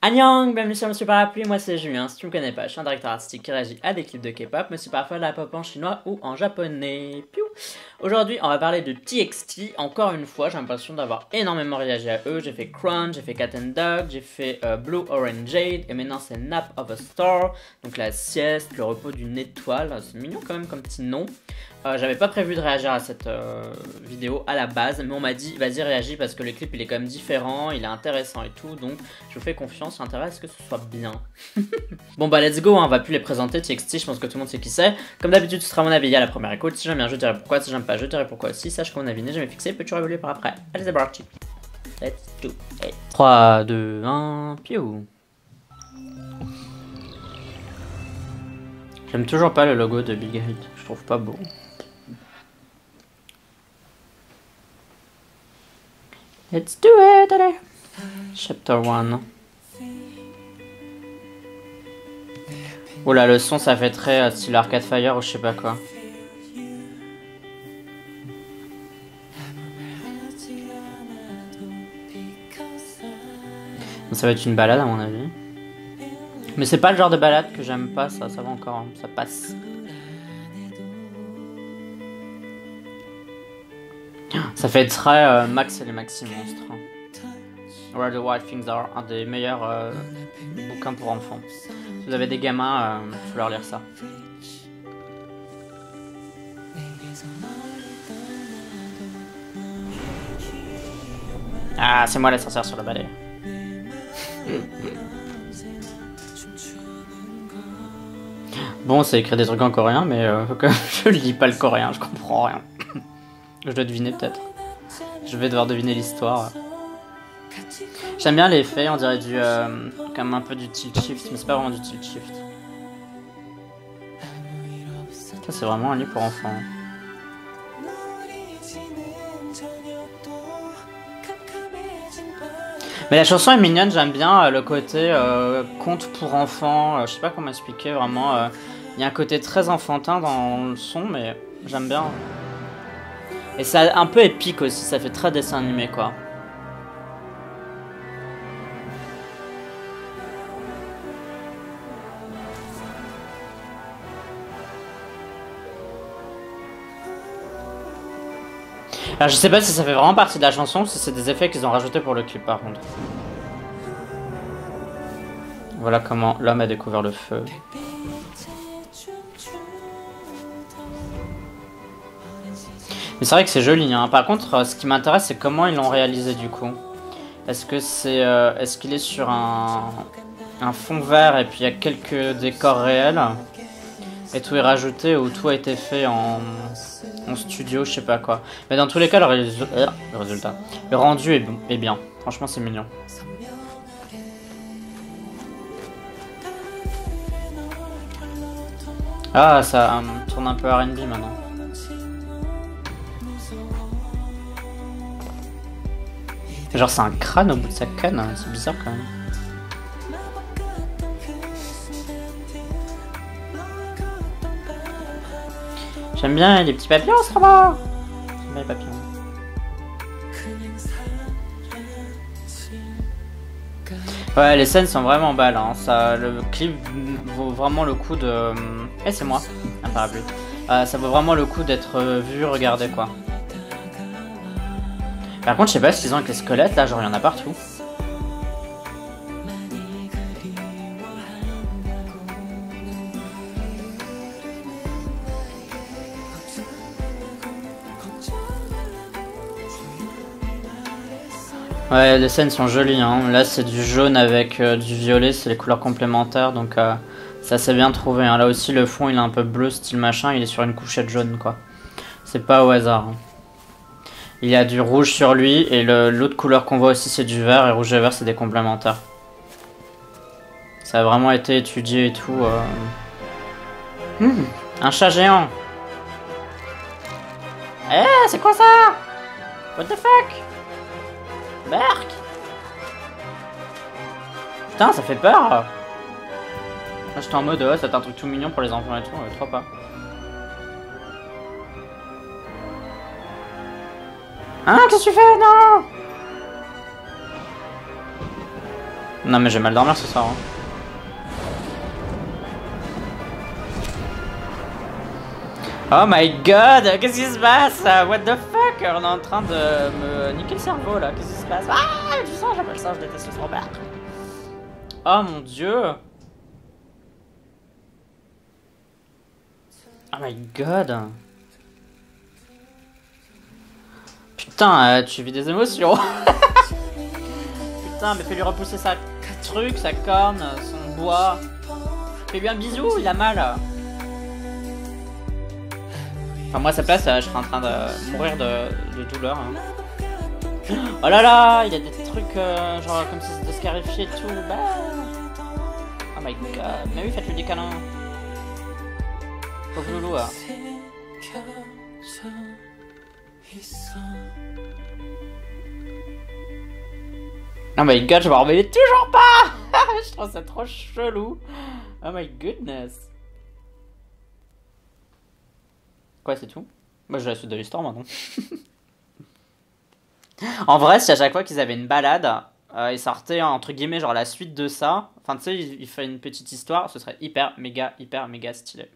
Annyeong, bienvenue sur Monsieur Parapluie, moi c'est Julien, si tu me connais pas, je suis un directeur artistique qui réagit à des clips de K-pop, mais c'est parfois de la pop en chinois ou en japonais. Piou Aujourd'hui, on va parler de TXT, encore une fois, j'ai l'impression d'avoir énormément réagi à eux, j'ai fait Crunch, j'ai fait Cat and Dog, j'ai fait euh, Blue Orange Jade, et maintenant c'est Nap of a Star, donc la sieste, le repos d'une étoile, c'est mignon quand même comme petit nom. Euh, j'avais pas prévu de réagir à cette euh, vidéo à la base, mais on m'a dit vas-y réagis parce que le clip il est quand même différent, il est intéressant et tout, donc je vous fais confiance, intérêt à ce que ce soit bien? bon bah let's go, hein, on va plus les présenter, TXT, je pense que tout le monde sait qui c'est. Comme d'habitude ce sera mon avis à la première écoute, si j'aime bien je dirai pourquoi, si j'aime pas je dirai pourquoi aussi, sache que mon avis n'est jamais fixé, peut tu évoluer par après? Allez c'est parti Let's do it 3, 2, 1, piou J'aime toujours pas le logo de Big Hit, je trouve pas beau. Let's do it! Allez. Chapter 1. Oula, le son ça fait très euh, style Arcade Fire ou je sais pas quoi. Ça va être une balade à mon avis. Mais c'est pas le genre de balade que j'aime pas, ça, ça va encore, hein. ça passe. Ça fait très euh, Max et les Maxi Monstres. Where the Wild Things Are, un des meilleurs euh, bouquins pour enfants. Si vous avez des gamins, il euh, faut leur lire ça. Ah, c'est moi la sorcière sur le balai. Bon, c'est écrit des trucs en coréen, mais je lis pas le coréen, je comprends rien. Je dois deviner peut-être. Je vais devoir deviner l'histoire. J'aime bien l'effet, on dirait du. Euh, comme un peu du tilt shift, mais c'est pas vraiment du tilt shift. C'est vraiment un livre pour enfants. Mais la chanson est mignonne, j'aime bien euh, le côté euh, conte pour enfants. je sais pas comment expliquer vraiment. Il y a un côté très enfantin dans le son, mais j'aime bien. Et c'est un peu épique aussi, ça fait très dessin animé quoi. Alors je sais pas si ça fait vraiment partie de la chanson si c'est des effets qu'ils ont rajoutés pour le clip par contre. Voilà comment l'homme a découvert le feu. Mais c'est vrai que c'est joli. Hein. Par contre, euh, ce qui m'intéresse, c'est comment ils l'ont réalisé du coup. Est-ce que c'est, euh, est-ce qu'il est sur un, fond vert et puis il y a quelques décors réels et tout est rajouté ou tout a été fait en, en studio, je sais pas quoi. Mais dans tous les cas, le, euh, résultat, le rendu est, est bien. Franchement, c'est mignon. Ah, ça tourne un peu R&B maintenant. Genre c'est un crâne au bout de sa canne, hein. c'est bizarre quand même. J'aime bien les petits papillons, ça va J'aime bien les papillons. Ouais, les scènes sont vraiment belles. Hein. Ça, le clip vaut vraiment le coup de. Eh, c'est moi, un parapluie. Euh, ça vaut vraiment le coup d'être vu, regardé quoi. Par contre, je sais pas ce qu'ils ont avec les squelettes, là, genre, il y en a partout. Ouais, les scènes sont jolies. Hein. Là, c'est du jaune avec euh, du violet, c'est les couleurs complémentaires, donc euh, ça c'est bien trouvé. Hein. Là aussi, le fond, il est un peu bleu, style machin, il est sur une couchette jaune, quoi. C'est pas au hasard. Hein. Il y a du rouge sur lui et l'autre couleur qu'on voit aussi c'est du vert et rouge et vert c'est des complémentaires. Ça a vraiment été étudié et tout. Euh. Hmm, un chat géant. Eh, c'est quoi ça? What the fuck? Berk Putain, ça fait peur Là, j'étais en mode, ouais, c'est un truc tout mignon pour les enfants et tout, euh, trop pas. Hein, qu'est-ce que tu fais? Non Non mais j'ai mal dormir ce soir. Hein. Oh my god, qu'est-ce qui se passe? What the fuck? On est en train de me niquer le cerveau là, qu'est-ce qui se passe? Ah, je sens, j'appelle ça, je déteste le sang Oh mon dieu. Oh my god Putain, euh, tu vis des émotions Putain, mais fais-lui repousser sa truc, sa corne, son bois. Fais-lui un bisou, il a mal. Enfin, moi, à sa place, euh, je serais en train de mourir de, douleur. Hein. Oh là là, il y a des trucs euh, genre comme si c'était scarifié et tout. Bah. Oh my god. Mais oui, faites-lui des câlins. Pauvre loulou. Hein. Oh my god, je me revenais toujours pas Je trouve ça trop chelou. Oh my goodness. Quoi, c'est tout? Moi, j'ai la suite de l'histoire maintenant. en vrai, si à chaque fois qu'ils avaient une balade, euh, ils sortaient entre guillemets genre la suite de ça, enfin tu sais, ils, il fait une petite histoire, ce serait hyper, méga, hyper, méga stylé.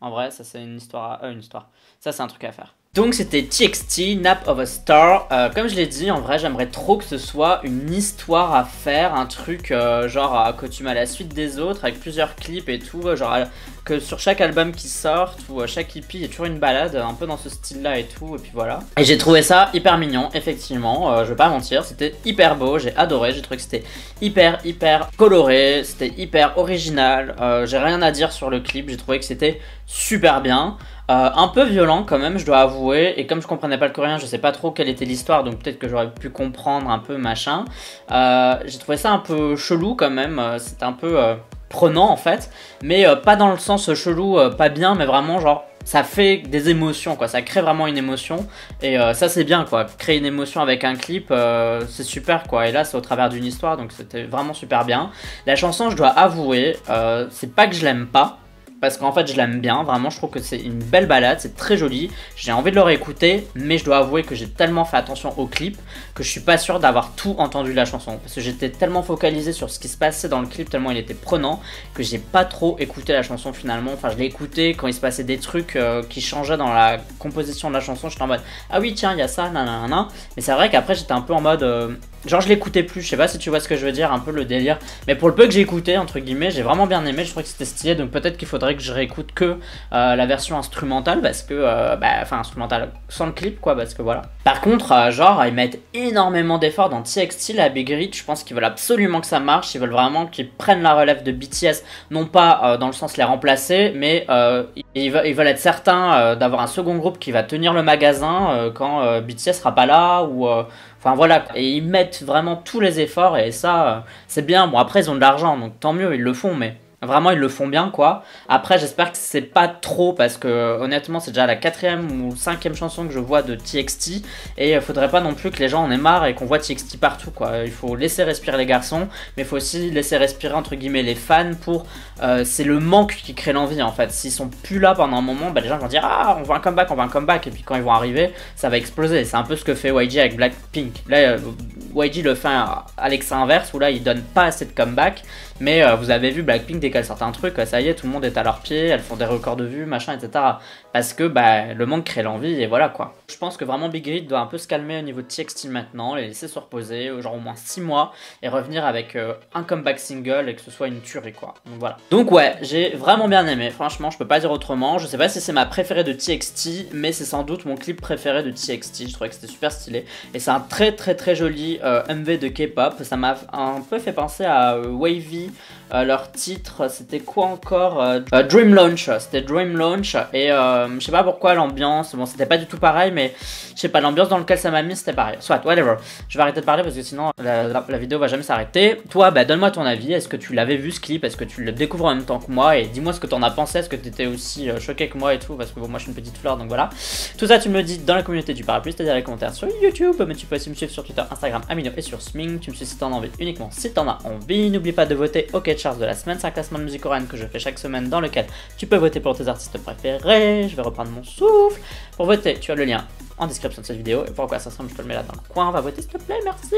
En vrai, ça c'est une histoire, euh, une histoire. Ça c'est un truc à faire. Donc c'était TXT, Nap of a Star. Euh, comme je l'ai dit, en vrai, j'aimerais trop que ce soit une histoire à faire, un truc euh, genre que tu m'as la suite des autres avec plusieurs clips et tout, genre que sur chaque album qui sort ou euh, chaque hippie, il y a toujours une balade un peu dans ce style-là et tout, et puis voilà. Et j'ai trouvé ça hyper mignon, effectivement, je vais pas mentir, c'était hyper beau, j'ai adoré, j'ai trouvé que c'était hyper hyper coloré, c'était hyper original, j'ai rien à dire sur le clip, j'ai trouvé que c'était super bien. Euh, un peu violent quand même, je dois avouer. Et comme je comprenais pas le coréen, je sais pas trop quelle était l'histoire, donc peut-être que j'aurais pu comprendre un peu machin. Euh, j'ai trouvé ça un peu chelou quand même. Euh, c'était un peu prenant en fait, mais pas dans le sens chelou, pas bien, mais vraiment genre ça fait des émotions quoi, ça crée vraiment une émotion et ça c'est bien quoi, créer une émotion avec un clip c'est super quoi et là c'est au travers d'une histoire donc c'était vraiment super bien. La chanson je dois avouer, c'est pas que je l'aime pas, parce qu'en fait je l'aime bien, vraiment je trouve que c'est une belle balade, c'est très joli, j'ai envie de le réécouter, mais je dois avouer que j'ai tellement fait attention au clip que je suis pas sûr d'avoir tout entendu la chanson, parce que j'étais tellement focalisé sur ce qui se passait dans le clip, tellement il était prenant, que j'ai pas trop écouté la chanson finalement, enfin je l'ai écouté quand il se passait des trucs euh, qui changeaient dans la composition de la chanson, j'étais en mode ah oui tiens il y a ça, nanana, mais c'est vrai qu'après j'étais un peu en mode... Euh, Genre je l'écoutais plus, je sais pas si tu vois ce que je veux dire, un peu le délire. Mais pour le peu que j'ai écouté, entre guillemets, j'ai vraiment bien aimé, je trouvais que c'était stylé, donc peut-être qu'il faudrait que je réécoute que euh, la version instrumentale, parce que, euh, bah, enfin instrumentale, sans le clip quoi, parce que voilà. Par contre, euh, genre, ils mettent énormément d'efforts dans TXT, la Big Reach, je pense qu'ils veulent absolument que ça marche, ils veulent vraiment qu'ils prennent la relève de BTS, non pas dans le sens les remplacer, mais ils, veulent être certains d'avoir un second groupe qui va tenir le magasin quand BTS sera pas là, ou Enfin voilà, et ils mettent vraiment tous les efforts et ça, euh, c'est bien. Bon, après, ils ont de l'argent, donc tant mieux, ils le font, mais Vraiment, ils le font bien, quoi. Après, j'espère que c'est pas trop, parce que honnêtement, c'est déjà la quatrième ou cinquième chanson que je vois de TXT, et il faudrait pas non plus que les gens en aient marre et qu'on voit TXT partout, quoi. Il faut laisser respirer les garçons, mais il faut aussi laisser respirer, entre guillemets, les fans pour... Euh, c'est le manque qui crée l'envie, en fait. S'ils sont plus là pendant un moment, bah, les gens vont dire « Ah, on voit un comeback, on voit un comeback », et puis quand ils vont arriver, ça va exploser. C'est un peu ce que fait YG avec Blackpink. Là, euh, YG le fait à l'ex inverse, où là, il donne pas assez de comeback, mais euh, vous avez vu Blackpink, dès qu'elles sortent un truc, ça y est, tout le monde est à leurs pieds, elles font des records de vues, machin, etc. Parce que bah, le manque crée l'envie et voilà quoi. Je pense que vraiment Big Hit doit un peu se calmer au niveau de TXT maintenant, les laisser se reposer, genre au moins 6 mois, et revenir avec euh, un comeback single et que ce soit une tuerie quoi. Donc voilà. Donc ouais, j'ai vraiment bien aimé, franchement, je peux pas dire autrement. Je sais pas si c'est ma préférée de TXT, mais c'est sans doute mon clip préféré de TXT. Je trouvais que c'était super stylé. Et c'est un très très très joli euh, MV de K-pop. Ça m'a un peu fait penser à Wavy euh, leur titre, c'était quoi encore euh, euh, Dream Launch. C'était Dream Launch. Et je sais pas pourquoi l'ambiance. Bon, c'était pas du tout pareil, mais je sais pas, l'ambiance dans laquelle ça m'a mis, c'était pareil. Soit, whatever. Je vais arrêter de parler parce que sinon la, vidéo va jamais s'arrêter. Toi, bah, donne-moi ton avis. Est-ce que tu l'avais vu ce clip? Est-ce que tu le découvres en même temps que moi? Et dis-moi ce que t'en as pensé. Est-ce que t'étais aussi choqué que moi et tout? Parce que bon, moi je suis une petite fleur, donc voilà. Tout ça, tu me le dis dans la communauté du parapluie, c'est-à-dire les commentaires sur YouTube. Mais tu peux aussi me suivre sur Twitter, Instagram, Amino et sur Sming. Tu me suis si t'en as envie uniquement si t'en as envie. N'oublie pas de voter OK Charge de la semaine. C'est un classement de musique coréenne que je fais chaque semaine dans lequel tu peux voter pour tes artistes préférés. Je vais reprendre mon souffle. Pour voter, tu as le lien en description de cette vidéo. Et pourquoi ça ressemble, je te le mets là dans le coin. Va voter s'il te plaît, merci.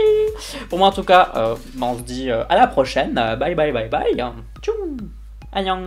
Pour moi en tout cas, euh, on se dit euh, à la prochaine. Bye bye bye bye. Tchoum. Annyeong.